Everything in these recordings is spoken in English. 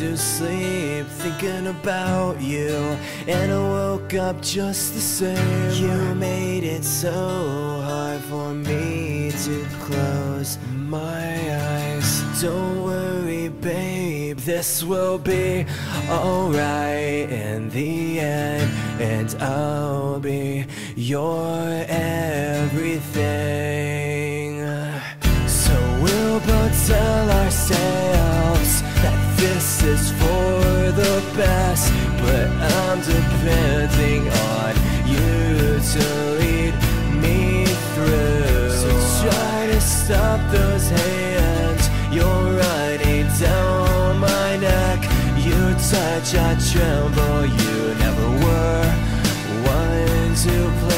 to sleep thinking about you. And I woke up just the same. You made it so hard for me to close my eyes. Don't worry babe, this will be alright in the end. And I'll be your everything. So we'll both tell ourselves is for the best But I'm depending on you to lead me through. So try to stop those hands. You're running down my neck. You touch, I tremble. You never were one to play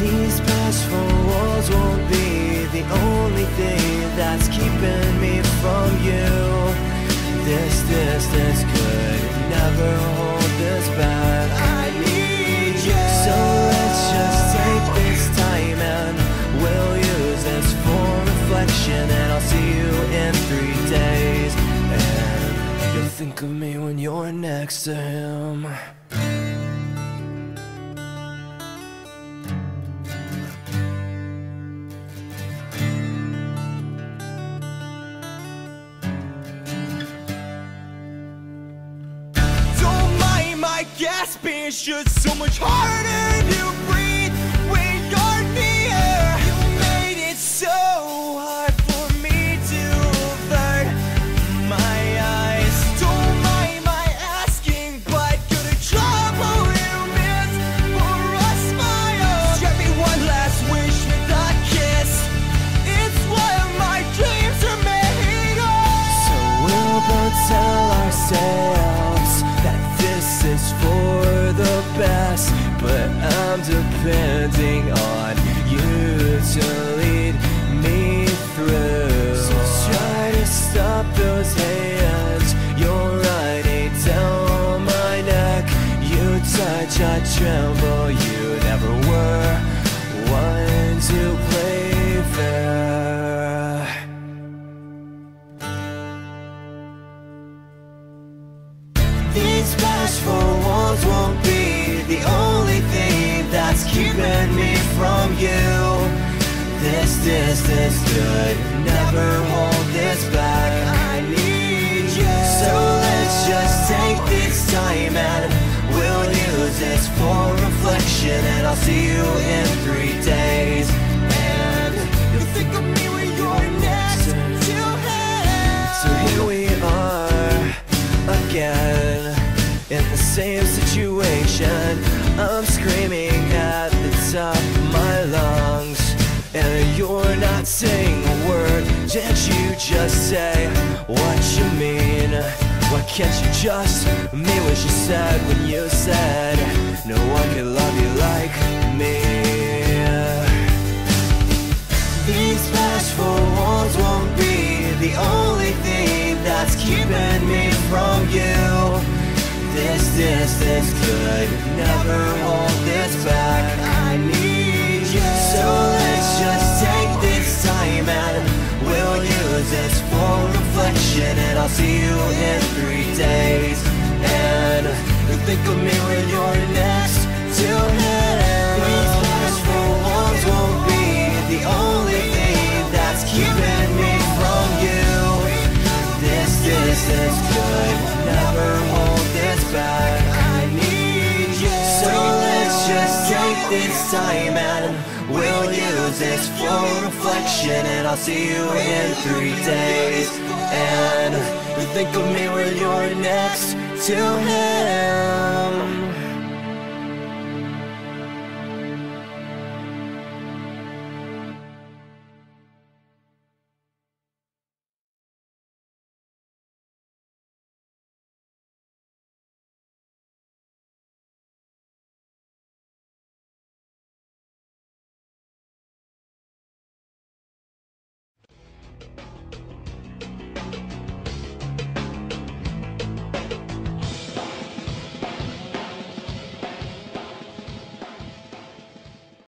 These past four walls won't be the only thing that's keeping me from you. This distance could never hold this back. I need you. So let's just take this time and we'll use this for reflection. And I'll see you in three days. And you'll think of me when you're next to him. It's just so much harder to breathe when you're near. You made it so hard for me to avert my eyes. Don't mind my asking, but gonna trouble you miss for a smile. Grant me one last wish with a kiss. It's what my dreams are made of. So we'll both tell ourselves depending on you to lead me through. So try to stop those hands. You're riding down my neck. You touch, I tremble. You never were keeping me from you. This distance could never hold this back. I need you. So let's just take this time and we'll use this for reflection. And I'll see you in three days. And you'll think of me when you're next to him. So here we are again in the same situation. I'm screaming the my lungs, and you're not saying a word. Can't you just say what you mean? Why can't you just mean what you said when you said no one can love you like me? These past four walls won't be the only thing that's keeping me from you. This distance could never you in three days. And you'll think of me when you're next to him. These past four walls won't be the only thing that's keeping me from you. This distance could never hold this back. I need you. So let's just take this time and we'll use this for reflection. And I'll see you in three days. And you think of me when you're next to him.